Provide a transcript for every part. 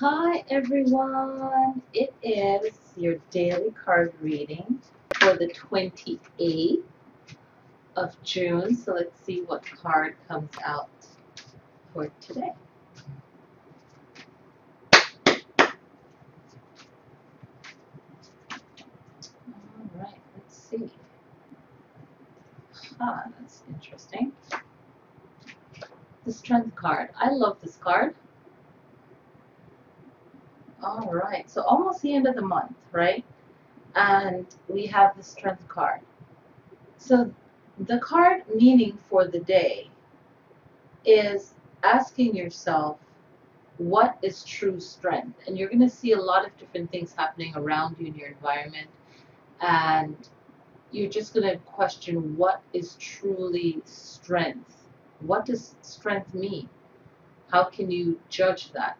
Hi everyone, it is your daily card reading for the 28th of June. So let's see what card comes out for today. Alright, let's see. Ah, that's interesting. The Strength card. I love this card. All right, so almost the end of the month, right? And we have the Strength card. So the card meaning for the day is asking yourself, what is true strength? And you're going to see a lot of different things happening around you in your environment. And you're just going to question what is truly strength? What does strength mean? How can you judge that?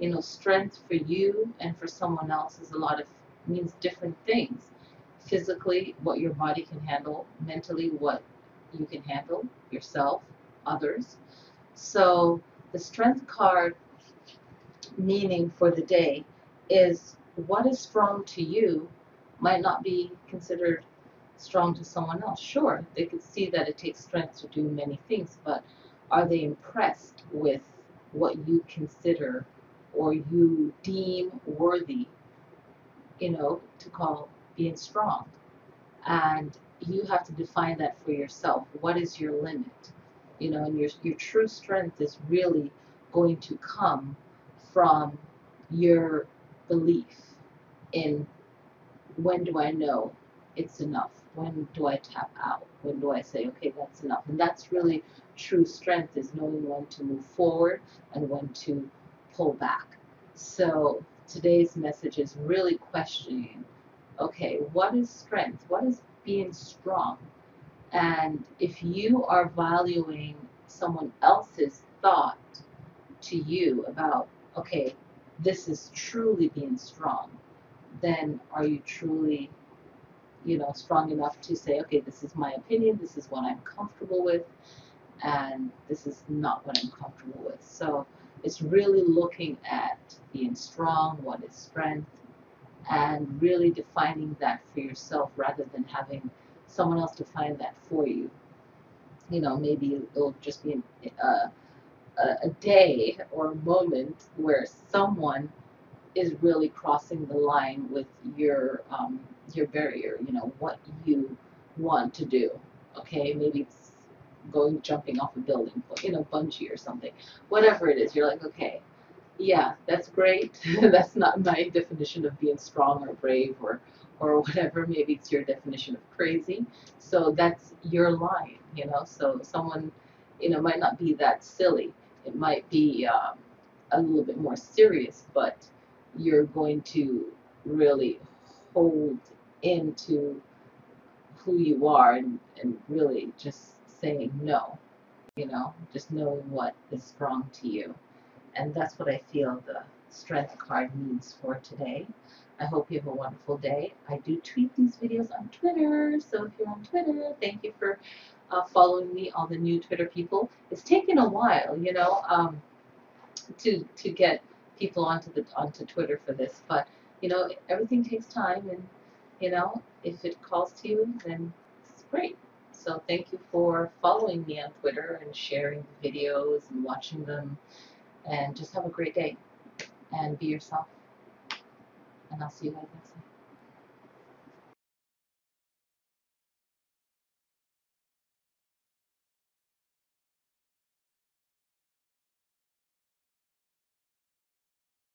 You know, strength for you and for someone else is a lot of means different things. Physically, what your body can handle, mentally, what you can handle yourself, others. So the strength card meaning for the day is what is strong to you might not be considered strong to someone else. Sure, they could see that it takes strength to do many things, but are they impressed with what you consider or you deem worthy, you know, to call being strong? And you have to define that for yourself. What is your limit? You know, and your your true strength is really going to come from your belief in when do I know it's enough? When do I tap out? When do I say, okay, that's enough? And that's really true strength is knowing when to move forward and when to pull back. So today's message is really questioning, okay, what is strength? What is being strong? And if you are valuing someone else's thought to you about, okay, this is truly being strong, then are you truly you know, strong enough to say, okay, this is my opinion, this is what I'm comfortable with, and this is not what I'm comfortable with. So it's really looking at being strong, what is strength, and really defining that for yourself rather than having someone else define that for you. You know, maybe it'll just be a, a, a day or a moment where someone is really crossing the line with your um, your barrier. You know what you want to do. Okay, maybe it's going jumping off a building, you know, bungee or something. Whatever it is, you're like, okay, yeah, that's great. that's not my definition of being strong or brave or or whatever. Maybe it's your definition of crazy. So that's your line. You know, so someone, you know, might not be that silly. It might be um, a little bit more serious, but you're going to really hold into who you are and, and really just saying no, you know, just knowing what is strong to you. And that's what I feel the strength card means for today. I hope you have a wonderful day. I do tweet these videos on Twitter, so if you're on Twitter, thank you for uh, following me, all the new Twitter people. It's taken a while, you know, um, to to get people onto the onto Twitter for this, but you know everything takes time, and you know if it calls to you, then it's great. So thank you for following me on Twitter and sharing the videos and watching them, and just have a great day and be yourself. And I'll see you guys next time.